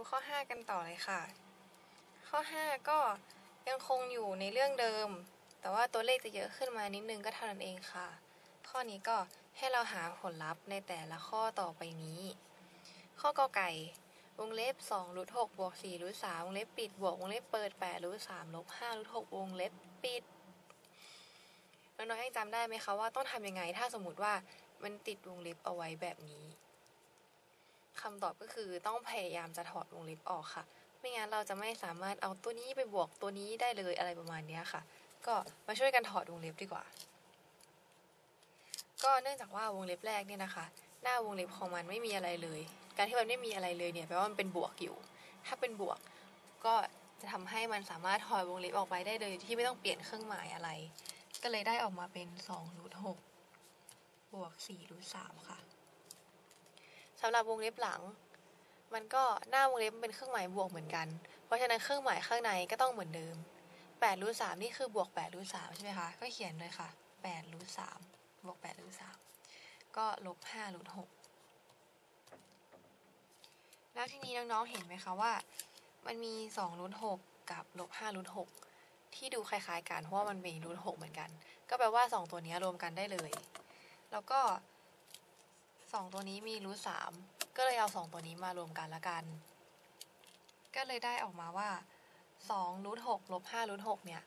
ดูข้อ 5 กันต่อเลยค่ะ ข้อ 5 ก็ยังคงอยู่ในเรื่องเดิม แต่ว่าตัวเลขจะเยอะขึ้นมานิดนึงก็เท่านั้นเองค่ะ ข้อนี้ก็ให้เราหาผลลัพธ์ในแต่ละข้อต่อไปนี้ ข้อกอไก่วงเล็บ2รูท6บวก4รูท3วงเล็บปิดบวกวงเล็บเปิด8รูท3ลบ5รูท6วงเล็บปิดน้องๆยังจำได้ไหมคะว่าต้องทำยังไงถ้าสมมติว่ามันติดวงเล็บเอาไว้แบบนี้ คำตอบก็คือต้องพยายามจะถอดวงเล็บออกค่ะ ไม่งั้นเราจะไม่สามารถเอาตัวนี้ไปบวกตัวนี้ได้เลยอะไรประมาณนี้ค่ะ ก็มาช่วยกันถอดวงเล็บดีกว่า ก็เนื่องจากว่าวงเล็บแรกเนี่ยนะคะ หน้าวงเล็บของมันไม่มีอะไรเลย การที่มันไม่มีอะไรเลยเนี่ยแปลว่ามันเป็นบวกอยู่ ถ้าเป็นบวกก็จะทำให้มันสามารถถอดวงเล็บออกไปได้เลยที่ไม่ต้องเปลี่ยนเครื่องหมายอะไร ก็เลยได้ออกมาเป็น2รูท6บวก4รูท3ค่ะ สำหรับวงเล็บหลัง มันก็หน้าวงเล็บมันเป็นเครื่องหมายบวกเหมือนกัน เพราะฉะนั้นเครื่องหมายข้างในก็ต้องเหมือนเดิม8รูท3นี่คือบวก8รูท3ใช่ไหมคะ ก็เขียนเลยค่ะ8รูท3บวก8รูท3ก็ลบ5รูท6แล้วทีนี้น้องๆเห็นไหมคะว่า มันมี2รูท6กับลบ5รูท6ที่ดูคล้ายๆกันเพราะว่ามันมีรูท6เหมือนกัน ก็แปลว่า 2 ตัวนี้รวมกันได้เลย แล้วก็ 2ตัวนี้มีรูท3ก็เลยเอา2ตัวนี้มารวมกันละกัน ก็เลยได้ออกมาว่า2รูท6ลบ5รูท6เนี่ย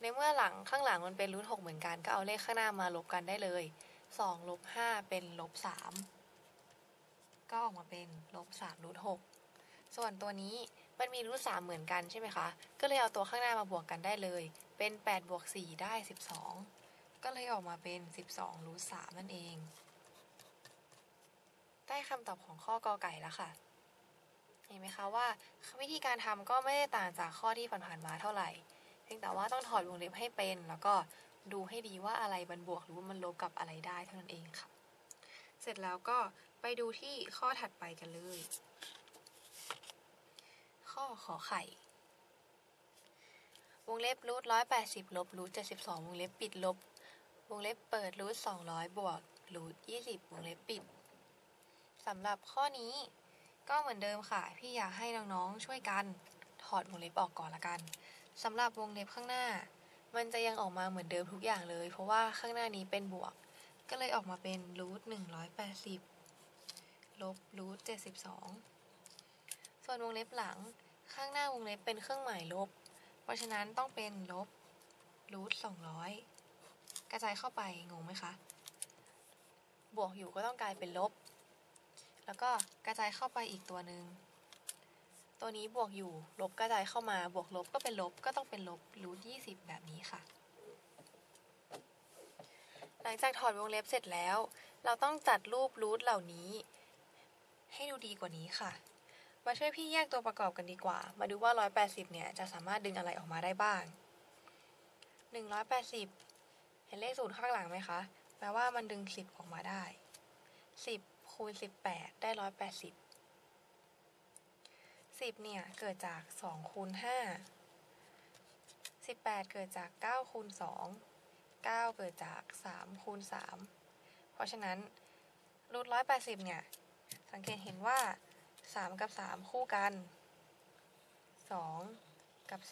ในเมื่อหลังข้างหลังมันเป็นรูท6เหมือนกัน ก็เอาเลขข้างหน้ามาลบกันได้เลย2ลบ5เป็นลบ3ก็ออกมาเป็นลบ3รูท6ส่วนตัวนี้มันมีรูท3เหมือนกันใช่ไหมคะ ก็เลยเอาตัวข้างหน้ามาบวกกันได้เลย เป็น8บวก4ได้12ก็เลยออกมาเป็น12รูท3นั่นเอง ได้คำตอบของข้อกอไก่แล้วค่ะ เห็นไหมคะว่าวิธีการทำก็ไม่ได้ต่างจากข้อที่ผ่านๆมาเท่าไหร่ เพียงแต่ว่าต้องถอดวงเล็บให้เป็น แล้วก็ดูให้ดีว่าอะไรมันบวกหรือว่ามันลบกับอะไรได้เท่านั้นเองค่ะ เสร็จแล้วก็ไปดูที่ข้อถัดไปกันเลย ข้อขอไข่ วงเล็บรูทร้อยแปดสิบลบรูทเจ็ดสิบสองวงเล็บปิดลบ วงเล็บเปิดรูทสองร้อยบวกรูทยี่สิบวงเล็บปิด สำหรับข้อนี้ก็เหมือนเดิมค่ะ พี่อยากให้น้องๆช่วยกันถอดวงเล็บออกก่อนละกันสำหรับวงเล็บข้างหน้า มันจะยังออกมาเหมือนเดิมทุกอย่างเลย เพราะว่าข้างหน้านี้เป็นบวก ก็เลยออกมาเป็นรูทหนึ่งร้อยแปดสิบลบรูทเจ็ดสิบสองส่วนวงเล็บหลังข้างหน้าวงเล็บเป็นเครื่องหมายลบ เพราะฉะนั้นต้องเป็นลบรูทสองร้อยกระจายเข้าไปงงไหมคะ บวกอยู่ก็ต้องกลายเป็นลบ แล้วก็กระจายเข้าไปอีกตัวหนึ่ง ตัวนี้บวกอยู่ ลบกระจายเข้ามา บวกลบก็เป็นลบ ก็ต้องเป็นลบรูทยี่สิบแบบนี้ค่ะ หลังจากถอดวงเล็บเสร็จแล้ว เราต้องจัดรูปรูทเหล่านี้ ให้ดูดีกว่านี้ค่ะ มาช่วยพี่แยกตัวประกอบกันดีกว่า มาดูว่า 180 เนี่ย จะสามารถดึงอะไรออกมาได้บ้าง 180 เห็นเลขศูนย์ข้างหลังไหมคะ แปลว่ามันดึง 10 ออกมาได้ 10 คูณ 18 ได้ 180 10 เนี่ย เกิดจาก 2 คูณ 5 18 เกิดจาก 9 คูณ 2 9 เกิดจาก 3 คูณ 3 เพราะฉะนั้นรูท180 เนี่ย สังเกตเห็นว่า 3 กับ 3 คู่กัน 2 กับ 2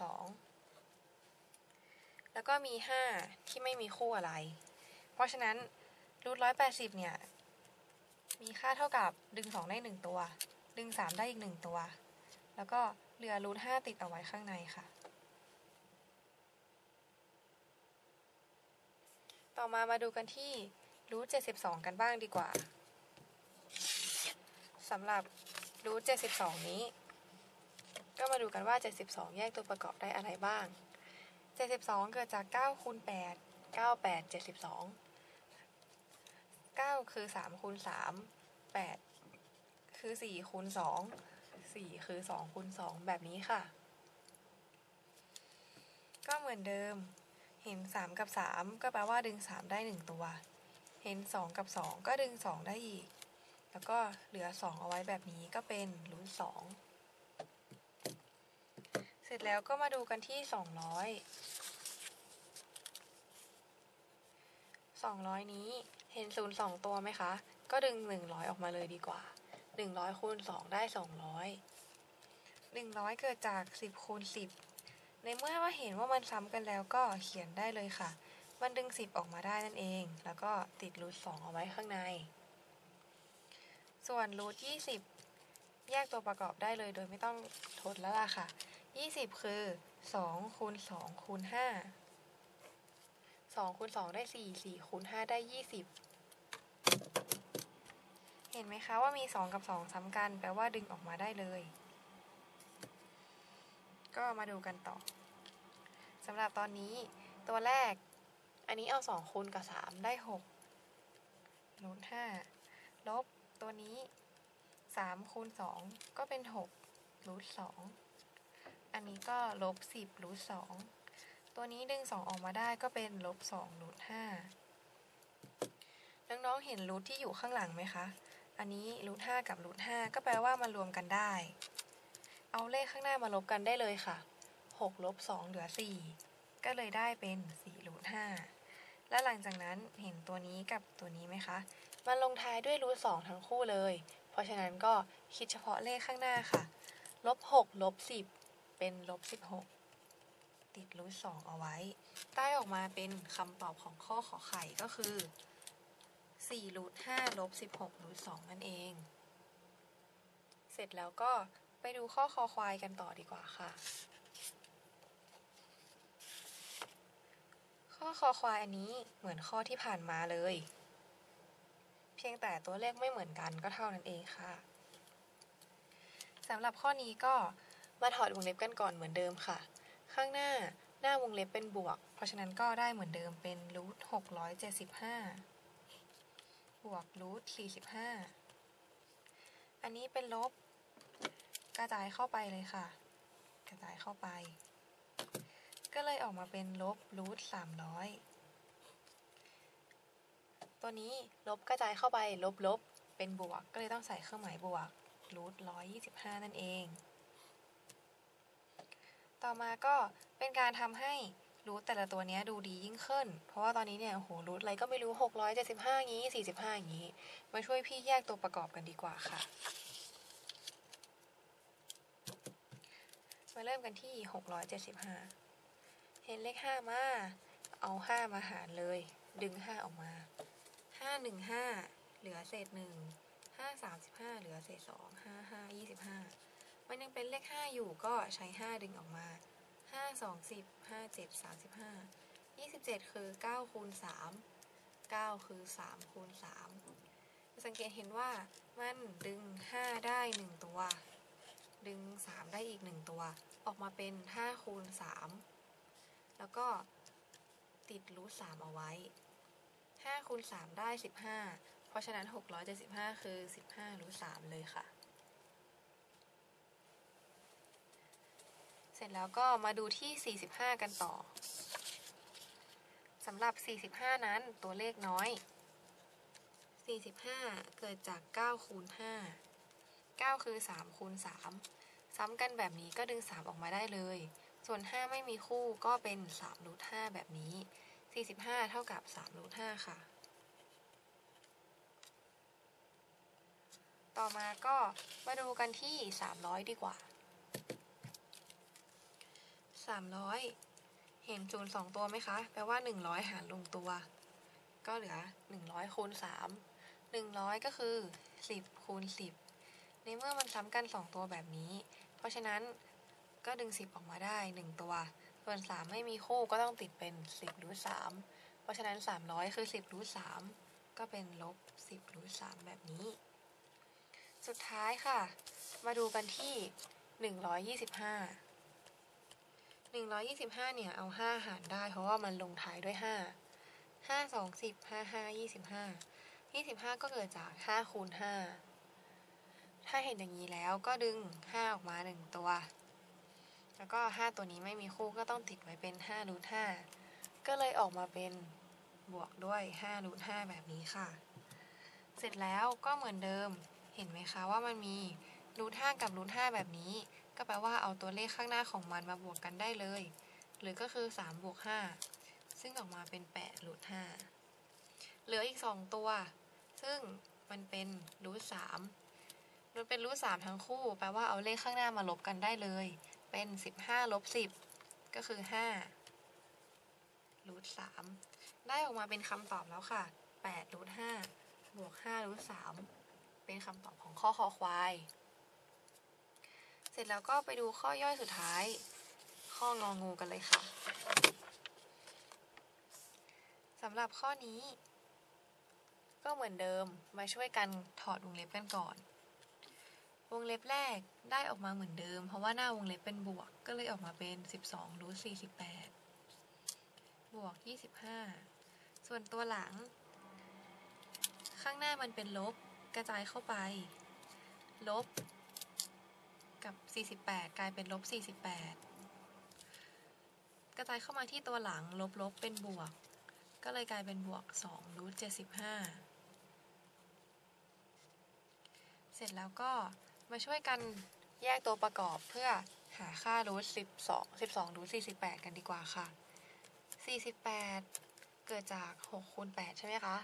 แล้วก็มี 5 ที่ไม่มีคู่อะไร เพราะฉะนั้นรูท180 เนี่ย มีค่าเท่ากับดึง 2 ได้ 1 ตัว ดึง 3 ได้อีก 1 ตัว แล้วก็เหลือรูท5ติดเอาไว้ข้างในค่ะ ต่อมามาดูกันที่รูท72กันบ้างดีกว่าสำหรับรูท72นี้ ก็มาดูกันว่า72แยกตัวประกอบได้อะไรบ้าง72เกิดจาก9คูณ8 9 8 72 9คือ3คูณ3 8คือ4คูณ2 4คือ2คูณ2แบบนี้ค่ะ ก็เหมือนเดิม เห็น3กับ3ก็แปลว่าดึง3ได้1ตัว เห็น2กับ2ก็ดึง2ได้อีก แล้วก็เหลือ2เอาไว้แบบนี้ก็เป็นรูท2เสร็จแล้วก็มาดูกันที่200 200นี้ เห็น0 2ตัวไหมคะ ก็ดึง100อยออกมาเลยดีกว่า100คูณ2ได้200 100เกิดจาก10คูณ10ในเมื่อว่าเห็นว่ามันซ้ำกันแล้วก็เขียนได้เลยค่ะ มันดึง10ออกมาได้นั่นเอง แล้วก็ติดรูท2เอาไว้ข้างใน ส่วนรูท20แยกตัวประกอบได้เลยโดยไม่ต้องทดแล้วล่ะค่ะ20คือ2คูณ2คูณห้า 5 2คูณ2ได้4 4คูณ5ได้20เห็นไหมคะว่ามี2กับ2ซ้ำกัน แปลว่าดึงออกมาได้เลย ก็มาดูกันต่อสำหรับตอนนี้ตัวแรก อันนี้เอา2คูณกับ3ได้6รูท5ลบตัวนี้3คูณ2ก็เป็น6รูท2อันนี้ก็ลบ10รูท2 ตัวนี้ดึง 2 ออกมาได้ก็เป็นลบ2รูท5น้องๆเห็นรูทที่อยู่ข้างหลังไหมคะ อันนี้รูท5กับรูท5ก็แปลว่ามันรวมกันได้ เอาเลขข้างหน้ามาลบกันได้เลยค่ะ6ลบ2เหลือ 4 ก็เลยได้เป็น4รูท5และหลังจากนั้นเห็นตัวนี้กับตัวนี้ไหมคะ มันลงท้ายด้วยรูท2ทั้งคู่เลย เพราะฉะนั้นก็คิดเฉพาะเลขข้างหน้าค่ะ ลบ6ลบ10 เป็นลบ16 ติดรูท2เอาไว้ ได้ออกมาเป็นคำตอบของข้อขอไข่ก็คือ4รูท5ลบ16รูท2นั่นเอง เสร็จแล้วก็ไปดูข้อคอควายกันต่อดีกว่าค่ะ ข้อคอควายอันนี้เหมือนข้อที่ผ่านมาเลย เพียงแต่ตัวเลขไม่เหมือนกันก็เท่านั้นเองค่ะสำหรับข้อนี้ก็มาถอดวงเล็บกันก่อนเหมือนเดิมค่ะ ข้างหน้าหน้าวงเล็บเป็นบวก เพราะฉะนั้นก็ได้เหมือนเดิมเป็นรูทหกร้อยเจ็ดสิบห้าบวกรูทสี่สิบห้าอันนี้เป็นลบ กระจายเข้าไปเลยค่ะ กระจายเข้าไป ก็เลยออกมาเป็นลบรูทสามร้อยตัวนี้ลบกระจายเข้าไปลบลบเป็นบวก ก็เลยต้องใส่เครื่องหมายบวกรูทร้อยยี่สิบห้านั่นเอง ต่อมาก็เป็นการทำให้รูทแต่ละตัวนี้ดูดียิ่งขึ้น เพราะว่าตอนนี้เนี่ยโหรูทอะไรก็ไม่รู้หกร้อยเจ็ดสิบห้างี้สี่สิบห้างี้ มาช่วยพี่แยกตัวประกอบกันดีกว่าค่ะ มาเริ่มกันที่ 675 เห็นเลข 5 มา เอา 5 มาหารเลย ดึง 5 ออกมา 5 1 5 เหลือเศษ 1 5 35 เหลือเศษ 2 5 5 25 มันยังเป็นเลข 5 อยู่ก็ใช้ 5 ดึงออกมา 5 2 10 5 7 35 27 คือ 9 คูณ 3 9 คือ 3 คูณ 3 สังเกตเห็นว่ามันดึง 5 ได้ 1 ตัว ดึง 3 ได้อีก 1 ตัว ออกมาเป็น 5 คูณ 3 แล้วก็ติดรูท3เอาไว้ 5 คูณ 3 ได้ 15 เพราะฉะนั้น 675 คือ 15รูท3เลยค่ะ เส ร็จแล้วก็มาดูที่ 45 กันต่อสำหรับ 45 นั้นตัวเลขน้อย 45 เกิดจาก 9 คูณ 5 9 คือ 3 คูณ 3 ซ้ำกันแบบนี้ก็ดึง 3 ออกมาได้เลย ส่วน 5 ไม่มีคู่ก็เป็น3รูท5แบบนี้ 45 เท่ากับ3รูท5ค่ะ ต่อมาก็มาดูกันที่ 300 ดีกว่า 300เห็นศูนย์สองตัวไหมคะ แปลว่า100หารลงตัว ก็เหลือ100คูณ3 100ก็คือ10คูณ10ในเมื่อมันซ้ำกัน2ตัวแบบนี้ เพราะฉะนั้นก็ดึง10ออกมาได้1ตัว ส่วน3ไม่มีคู่ก็ต้องติดเป็น10รูท3เพราะฉะนั้น300คือ10รูท3ก็เป็นลบ10รูท3แบบนี้ สุดท้ายค่ะ มาดูกันที่125 125 เนี่ย เอา 5 หารได้ เพราะว่ามันลงท้ายด้วย 5 5 2 10 5 5 25 25 ก็เกิดจาก 5 คูณ 5 ถ้าเห็นอย่างนี้แล้วก็ดึง 5 ออกมา 1 ตัว แล้วก็ 5 ตัวนี้ไม่มีคู่ก็ต้องติดไว้เป็น5รูท5ก็เลยออกมาเป็นบวกด้วย5รูท5แบบนี้ค่ะ เสร็จแล้วก็เหมือนเดิม เห็นไหมคะว่ามันมีรูท5กับรูท5แบบนี้ ก็แปลว่าเอาตัวเลขข้างหน้าของมันมาบวกกันได้เลย หรือก็คือ 3 บวก 5 ซึ่งออกมาเป็น8รูท5เหลืออีก 2 ตัว ซึ่งมันเป็นรูท3มันเป็นรูทสามทั้งคู่ แปลว่าเอาเลขข้างหน้ามาลบกันได้เลย เป็นสิบห้าลบสิบก็คือห้ารูทสามได้ออกมาเป็นคำตอบแล้วค่ะแปดรูทห้าบวกห้ารูทสามเป็นคำตอบของข้อคอควาย เสร็จแล้วก็ไปดูข้อย่อยสุดท้าย ข้ององูกันเลยค่ะสำหรับข้อนี้ ก็เหมือนเดิมมาช่วยกันถอดวงเล็บกันก่อน วงเล็บแรกได้ออกมาเหมือนเดิม เพราะว่าหน้าวงเล็บเป็นบวก ก็เลยออกมาเป็น 12รูท48 บวก 25 ส่วนตัวหลัง ข้างหน้ามันเป็นลบกระจายเข้าไป ลบ กับ 48 กลายเป็นลบ 48 กระจายเข้ามาที่ตัวหลังลบลบเป็นบวก ก็เลยกลายเป็นบวก2รูท75 เสร็จแล้วก็มาช่วยกันแยกตัวประกอบเพื่อหาค่ารูท12 12รูท48 กันดีกว่าค่ะ 48 เกิดจาก6คูณ8ใช่ไหมคะ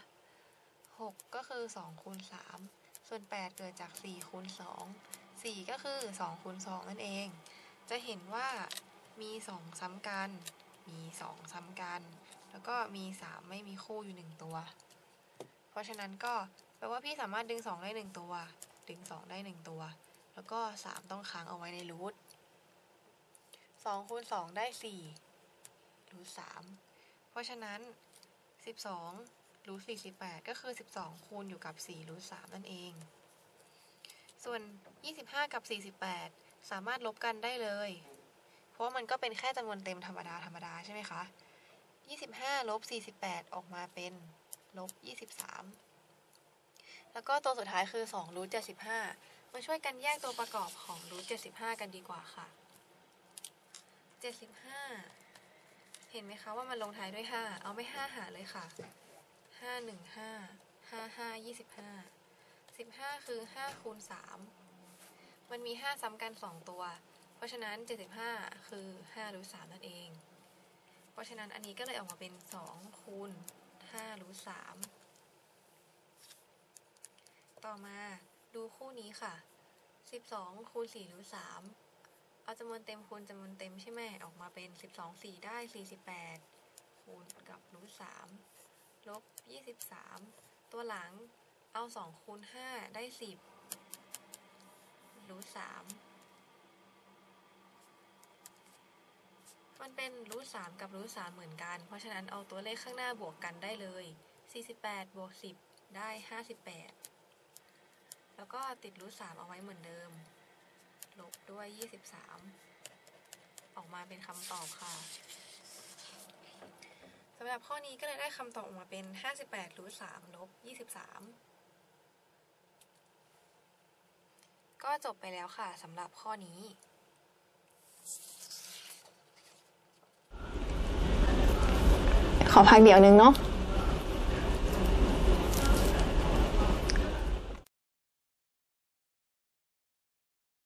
6 ก็คือ2คูณ3ส่วน 8 เกิดจาก4คูณ2 4 ก็คือ2คูณ2นั่นเอง จะเห็นว่ามี 2 ซ้ำกัน มี 2 ซ้ำกัน แล้วก็มี 3 ไม่มีคู่อยู่ 1 ตัว เพราะฉะนั้นก็แปลว่าพี่สามารถดึง 2 ได้ 1 ตัว ดึง 2 ได้ 1 ตัว แล้วก็ 3 ต้องค้างเอาไว้ในรูท2คูณ2ได้4รูท3เพราะฉะนั้น 12รูท48 ก็คือ 12 คูณอยู่กับ4รูท3นั่นเอง ส่วน 25 กับ 48 สามารถลบกันได้เลย เพราะว่ามันก็เป็นแค่จำนวนเต็มธรรมดาธรรมดาใช่ไหมคะ 25ลบ48 ออกมาเป็นลบ23 แล้วก็ตัวสุดท้ายคือ2รูท75 มาช่วยกันแยกตัวประกอบของรูท75 กันดีกว่าค่ะ 75 เห็นไหมคะว่ามันลงท้ายด้วย 5 เอาไม่ 5 หาเลยค่ะ 5 1 5 5 5 25 15 คือ5คูณ3 มันมี 5 ซ้ำกัน 2 ตัว เพราะฉะนั้น 75 คือ 5 รูท3นั่นเอง เพราะฉะนั้นอันนี้ก็เลยออกมาเป็น 2 คูณ 5 รูท3ต่อมาดูคู่นี้ค่ะ 12 คูณ4รูท3เอาจำนวนเต็มคูณจำนวนเต็มใช่ไหมออกมาเป็น 12 4 ได้ 48 คูณกับรูท3ลบ 23 ตัวหลังเอา 2 คูณ 5 ได้ 10 รูท3มันเป็นรูท3กับรูท3เหมือนกัน เพราะฉะนั้นเอาตัวเลขข้างหน้าบวกกันได้เลย 48 บวก 10 ได้ 58 แล้วก็ติดรูท3เอาไว้เหมือนเดิม ลบด้วย 23 ออกมาเป็นคำตอบค่ะสำหรับข้อนี้ก็เลยได้คำตอบออกมาเป็น 58รูท3ลบ 23 ก็จบไปแล้วค่ะสำหรับข้อนี้ ขอพักเดี๋ยวนึงเนาะ